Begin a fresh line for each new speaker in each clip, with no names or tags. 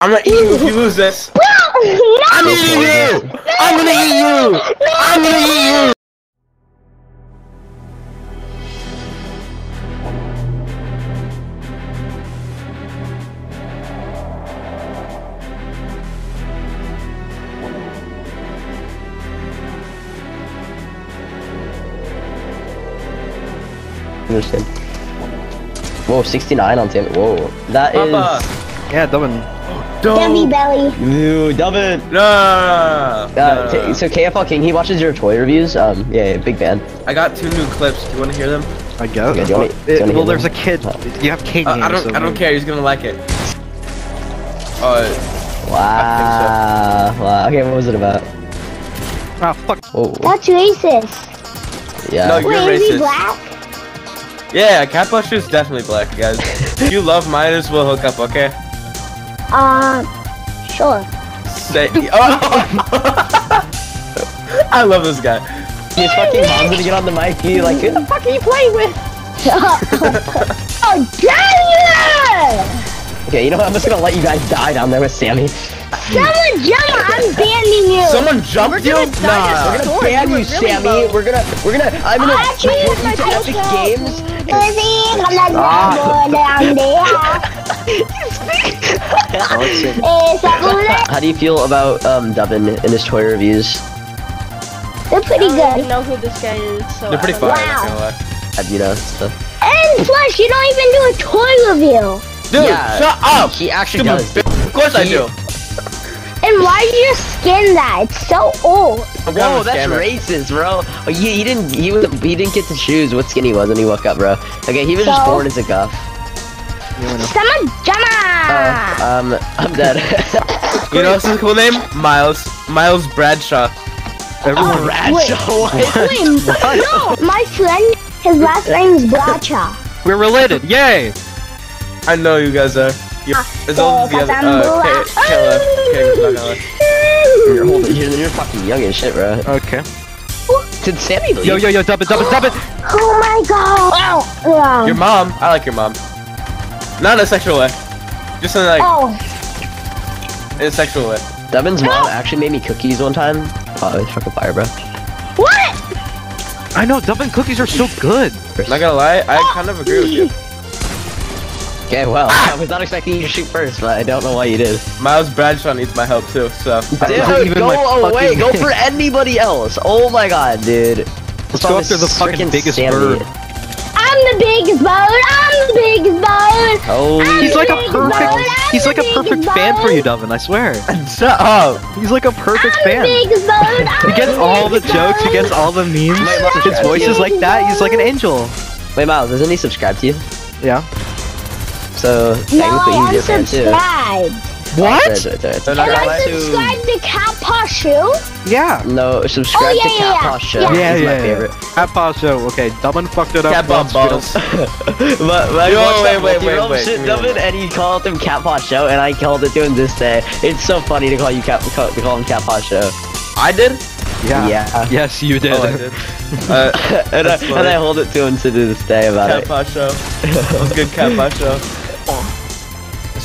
I'm gonna eat you if you lose this.
No!
I'm eating you! I'm gonna eat you! I'm gonna eat you!
Understand. Whoa, 69 on Sam. Whoa, that is.
Papa!
Yeah, Dubbin.
Debbie
Don't!
Belly.
Ooh, Dubbin.
No!
Uh,
no,
K-
no.
so KFL King, he watches your toy reviews. Um, yeah, yeah big fan.
I got two new clips. Do you want to hear them?
I guess.
Okay, do you wanna- do you
It- well,
hear
there's a
them?
kid. You have K
Uh. I don't.
so
I don't care. He's gonna like it. Uh,
Wow. Wow. Okay, what was it about?
Ah, fuck.
Oh,
That's racist.
yeah.
No, you're
Wait, is he black?
yeah, Cat Buster is definitely black, guys. if you love minors, we'll hook up, okay?
Uh, sure.
Say. Oh. I love this guy.
His fucking mom's gonna get on the mic. He like, who the fuck are you playing with?
oh, damn
Okay, you know what? I'm just gonna let you guys die down there with Sammy.
Someone jump! I'm banning you!
Someone jumped you? Nah.
We're gonna ban you, Sammy. We're gonna, we're gonna, I'm gonna report you to Epic. Games.
Lizzie, come on,
Ah.
down there. It's a bullet.
How do you feel about um Dubbin and his toy reviews?
They're pretty good.
I don't even
good.
know who this guy is, so
They're pretty
I don't
fire,
know.
not gonna lie.
Have You know, stuff.
And plus, you don't even do a toy reveal.
Dude,
Yeah,
shut up!
He actually
Stupid
does.
Of course I do.
And why did you skin that? It's so old.
Whoa, that's
scam it.
racist, bro. Oh, he, he didn't he was he didn't get to choose what skin he was when he woke up, bro. Okay, he was just born as a guff.
Someone jump!
Um, I'm dead.
You know what's his cool name? Miles. Miles Bradshaw.
Everyone.
Bradshaw. what?
Wait, no, my friend, his last name is Blacha.
We're related. Yay!
I know you guys are. You're as old as the other. Uh, Kay- Kayla. Kayla's not gonna.
You're old. You're, you're fucking young as shit, bro.
Okay.
Did Sammy leave?
Yo, yo, yo, dub it, dub it, dub it!
Oh my god! Oh, wow.
Your mom. I like your mom. Not in a sexual way. Just in like
oh,
in a sexual way.
Devin's mom oh. actually made me cookies one time. Oh, it's fucking fire, bro.
what?
I know, Dubbin cookies are so good.
Not gonna lie, I oh, kind of agree with you.
Okay, well, ah. I was not expecting you to shoot first, but I don't know why you did.
Miles Bradshaw needs my help too. So
not even
go away.
fucking
Go for anybody else. Oh my god, dude.
Let's go after the fucking biggest bird.
I'm the biggest bird. I'm the biggest bird.
Oh,
I'm
He's like a perfect,
bird, I'm
he's like a perfect
biggest
fan for you, Dubbin, I swear.
shut up.
He's like a perfect
I'm the
fan.
biggest bird. I'm
He gets
the
all the
biggest
jokes, he gets all the memes.
Wait,
His voice is like that, he's like an angel.
wait, Miles, doesn't he subscribe to you?
Yeah.
So
No,
technically
I
he's your fan too.
Unsubscribed.
What?
It's alright, it's alright, it's
They're
alright.
not
Am
gonna
I
lie.
to-
subscribed to Cat Paw Shoe?
Yeah.
No, subscribe
Oh, yeah,
to
yeah,
Cat
yeah.
Paw Show.
Yeah.
Yeah,
He's
yeah,
my favorite.
Cat Paw Show. Okay, Dubbin fucked it up.
Cat Bob
once, we
balls.
but, but I
Yo,
watched
wait, wait, wait, wait,
shit,
give me a
Dubbin,
moment.
and he called him Cat Paw Show, and I called it to him this day. It's so funny to call you Cat, call, to call him Cat Paw Show.
I did.
Yeah.
Yeah.
Yes, you did.
Oh, I did. Uh,
and, I, and. I hold it to him to this day about
Cat
it.
Paw Show. That was good Cat Paw Show.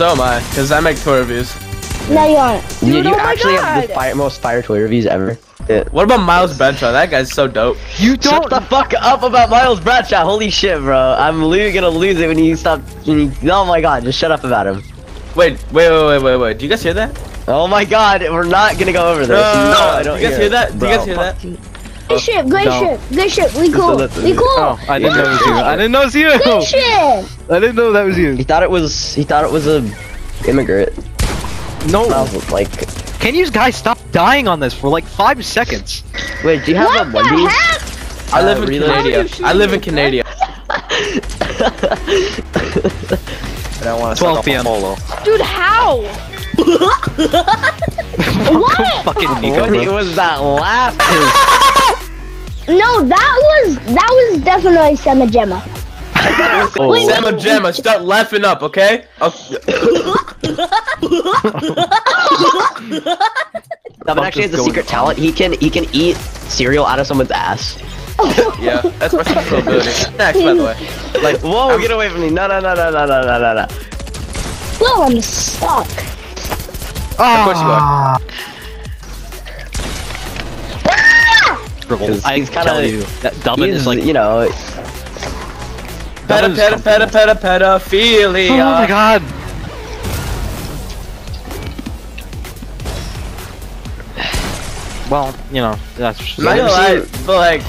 So am I, because I make toy reviews.
No, you aren't.
You,
Dude,
you
oh
actually have the fire, most fire toy reviews ever. Yeah.
What about Miles Bradshaw? That guy's so dope.
You
Shut
don't.
shut the fuck up about Miles Bradshaw. Holy shit, bro. I'm lo- gonna lose it when you stop. When you, oh my god, just shut up about him.
Wait, wait, wait, wait, wait, wait. Do you guys hear that?
Oh my god, we're not gonna go over this.
No, no, no, no.
I don't
Do you guys
hear
hear that?
it.
Do you guys hear that?
Fuck.
Good ship, good
No.
ship, good ship. We cool. We cool.
Oh, I didn't know it was you. I didn't know it was you.
Good ship.
I didn't know that was you.
He thought it was. He thought it was a immigrant.
No.
Miles was like,
Can you guys stop dying on this for like five seconds?
wait, do you have
What
a
the
Wendy's?
heck?
I live
Uh,
in? Canada. I live in Canada.
I don't want to
12 p.m.
polo.
Dude, how?
What?
Fucking Nico,
What was that laugh?
No, that was that was definitely Semajemma.
oh.
Semajemma, start laughing up, okay? okay.
Devin actually has a secret talent. He can he can eat cereal out of someone's ass.
yeah, that's my special ability. Next, by the way. Like,
whoa,
I'm...
get away from me! No, no, no, no, no, no, no, no.
Whoa, I'm stuck.
Of course you are.
Dribble. I
he's kinda-
tell you that Dubbin
He's,
is like.
you know,
Peta,
Dubbin's
peta, peta, peta, pedophilia.
Oh my god. Well, you know, that's just
I'm not gonna lie, but like,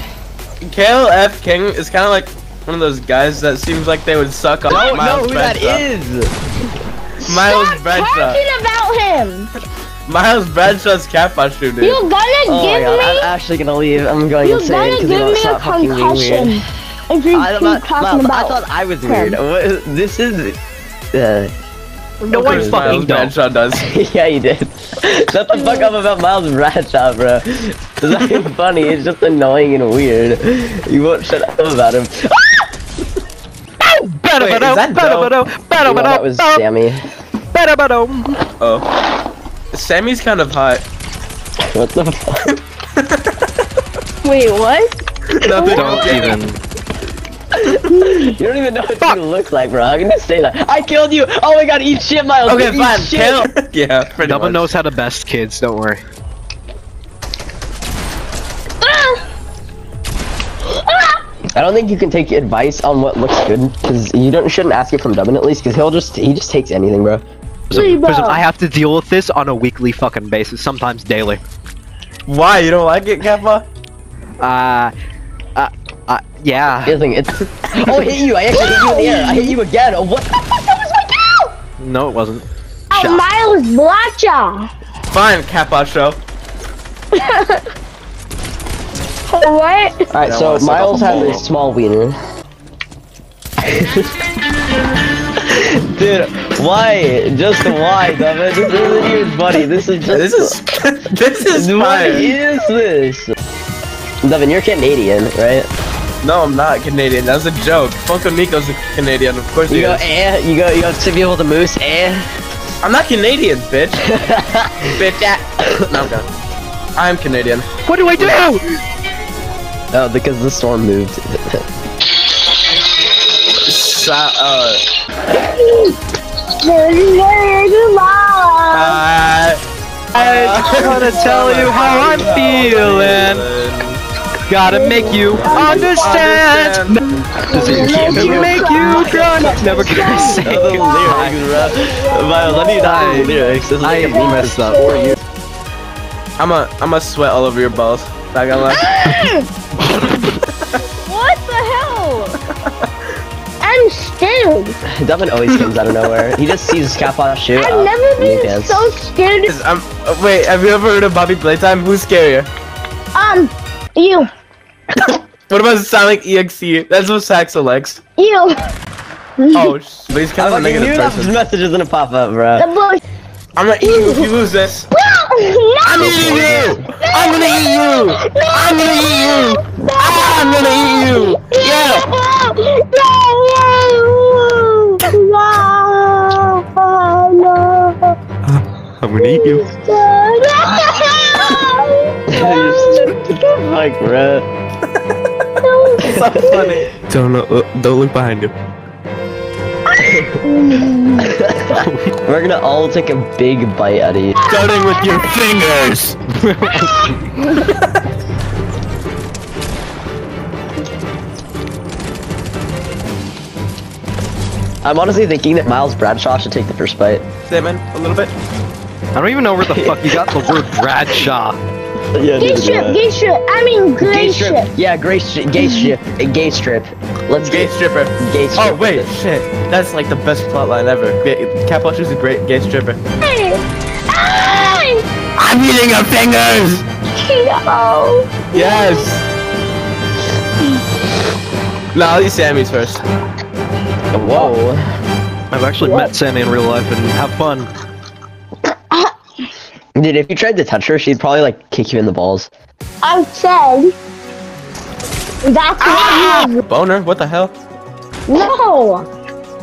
Kale F. King is kind of like one of those guys that seems like they would suck on
I don't know
Miles
who that
Bradshaw.
is.
Miles
Stop
Bradshaw.
talking about him.
Miles Bradshaw's cat shoe, dude.
You're gonna
Oh my
give
god, I'm actually gonna leave. I'm going
You're
insane
gonna
because you
give
don't
me a
stop fucking being
concussion
weird.
if you
I,
keep
Mom,
talking
Mom, I thought I was
him.
weird. What- This is. Uh,
no one
course
fucking
Miles. Bradshaw does.
yeah, you did. Shut the fuck up about Miles Bradshaw, bro. It's not even funny. It's just annoying and weird. You won't shut up about him.
Wait, is that
better,
Doe?
better, better,
that was Sammy.
better, better.
Oh. Sammy's kind of hot.
What the fuck?
Wait, what?
Nothing.
Don't even.
You don't even know what you look like, bro. How can you say that? I killed you! Oh my god, eat shit, Miles!
Okay,
eat
fine.
Shit.
Kale. yeah, pretty
Dubbin
much.
knows how to best kids. Don't worry.
I don't think you can take advice on what looks good, because you don't shouldn't ask it from Dubbin at least, because he'll just he just takes anything, bro.
Three
Because
balls.
I have to deal with this on a weekly fucking basis, sometimes daily.
Why you don't like it, Kappa?
Uh, uh, uh, yeah.
Here's the it's Oh I hit you, I actually hit you in the air. I hit you again. Oh, what the fuck? That was my kill!
No, it wasn't.
Oh, Miles Blacha.
Fine, Kappa show.
What?
Alright, so Miles
up a
has a small wiener. Dude, why? Just why, Dubbin? This isn't even funny. This is just
This is this is
What
fire.
is this? Dubbin, you're Canadian, right?
No, I'm not Canadian. That was a joke. Funko Nico's a Canadian. Of course
You
he
go
is.
eh, you go you go to people with the moose, eh?
I'm not Canadian, bitch. bitch. ah. no, I'm done. I'm Canadian.
What do I do?
Oh, because the storm moved.
Sa- uh,
I just wanna tell you how I'm feeling. Gotta make you understand. Make you. Never gonna say goodbye.
Miles, I need the lyrics. This is
I
a meme
messed up.
I'm a I'm a sweat all over your balls. Not gonna lie.
scared.
Dubbin always comes out of nowhere. He just sees Kappa shoot.
I've
up,
never
and he
been
dance.
so scared.
I'm, uh, wait, have you ever heard of Poppy Playtime? Who's scarier?
Um, you,
What about Sonic EXE? That's what Saxo likes.
you,
Oh, but he's kind of a
fucking
negative
knew that message is gonna pop up, bro.
the bush.
I'm gonna eat you if you lose this. I'm eating gonna eat you.
like, bro.
so funny. Don't look, don't look behind you.
We're gonna all take a big bite out of you.
Starting with your fingers!
I'm honestly thinking that Miles Bradshaw should take the first bite.
Statement, a little bit.
I don't even know where the fuck you got the word Bradshaw.
Yeah,
Gay strip, gay strip. I mean,
Gay
gay
strip.
strip.
Yeah, gay strip. Gay strip. Gay strip. Let's
Gay
get
stripper.
gay strip.
Oh, wait, shit. That's like the best plotline ever. Caplush is a great gay stripper.
Hey!
I'm eating your fingers!
No.
Yes! No, I'll eat Sammy's first.
Whoa.
I've actually met Sammy in real life and have fun.
Dude, if you tried to touch her, she'd probably like kick you in the balls.
I said. That's what you.
Boner? What the hell?
No.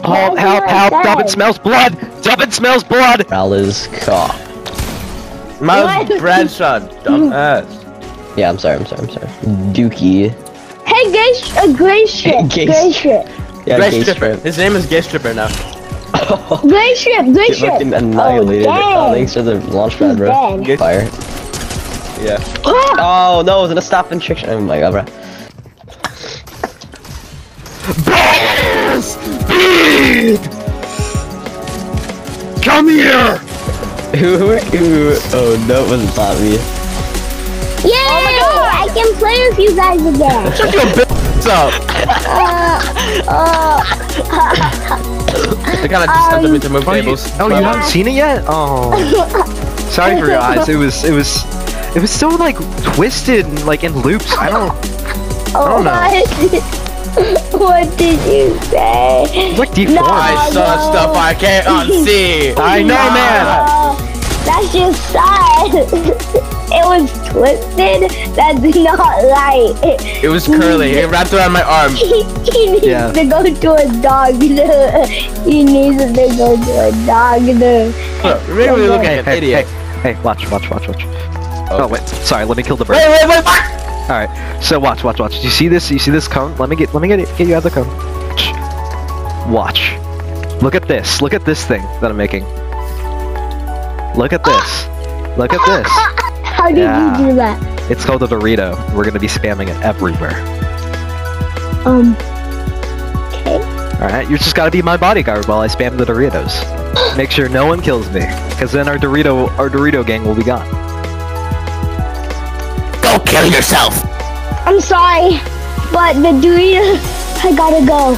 Help,
That's
help,
what I
help!
said.
Dubbin smells blood! Dubbin smells blood!
Rowlers cock.
Miles
What?
Bradshaw, dumbass.
Yeah, I'm sorry, I'm sorry, I'm sorry. Dookie.
Hey, gay, sh- uh, gay strip.
Gay
Gay
strip.
strip.
Yeah,
gay
gay
stripper.
strip.
His name is Gay Stripper now.
Great ship, great ship.
fucking annihilated.
Oh,
Oh, thanks for the launch pad, bro.
He's dead.
Fire.
Yeah.
Oh no, it's gonna stop and trick. Oh my god, bro.
Come here!
Who, who, who? Oh no, it wasn't not me.
Yay! I can play with you guys again.
Shut your bitch up!
Uh,
They kind of just sent them into move
Oh, you, oh, you haven't seen it yet? Oh, sorry for your eyes. It was, it was, it was so like twisted, and, like in loops. I don't,
oh,
don't know.
what? what did you say?
it's like deformed.
No.
I saw stuff I can't unsee.
I know, man.
Uh, that's just sad. it was twisted. That's not right.
It was curly. It wrapped around my arm.
He, he needs
Yeah.
to go to a doctor. he needs to go to a doctor.
Really look like an
Hey,
idiot.
hey, hey, watch, watch, watch, watch. Oh wait, sorry. Let me kill the bird.
Wait, wait, wait, what?
All right. So watch, watch, watch. Do you see this? You see this cone? Let me get, let me get it, get you out of the cone. Watch. Look at this. Look at this thing that I'm making. Look at this. Look at this.
How did
Yeah.
you do that?
It's called a Dorito. We're gonna be spamming it everywhere.
Um. Okay.
All right. You just gotta be my bodyguard while I spam the Doritos. Make sure no one kills me, because then our Dorito, our Dorito gang will be gone.
Go kill yourself.
I'm sorry, but the Doritos, I gotta go.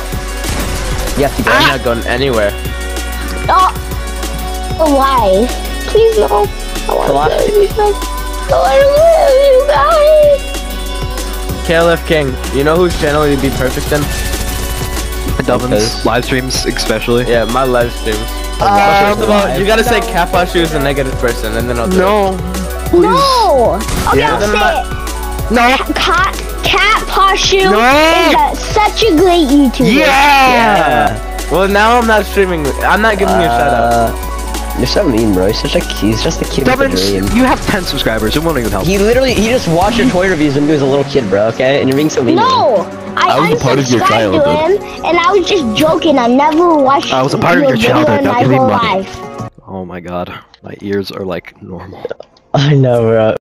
You have to go.
I'm not going anywhere.
Oh, why? Please no. I wanna
Come on.
go with you guys. I wanna go with you guys.
KLF King, you know whose channel you'd be perfect in?
Dubbins,
Because-
live streams especially.
Yeah, my live streams.
Uh,
First of all, you gotta say Kappa shoes a negative person, and then I'll do
No.
No. Okay,
Yeah.
I'll
Then
say
my-
it.
No.
Cat, Cat Pashu
No.
is a, such a great YouTuber.
Yeah.
it. Well, now I'm not streaming. I'm not giving you a shout out.
You're so mean, bro. He's such a he's just a kid with a dream.
you have 10 subscribers. It won't even help.
He literally he just watched your toy reviews when he was a little kid, bro. Okay, and you're being so mean.
No, I,
I was a part of your childhood.
to him, and I was just joking. I never watched.
I was a part of
your
your
video
childhood,
in
don't
my
give me
whole
money.
life.
Oh my god, my ears are like normal.
I know, bro.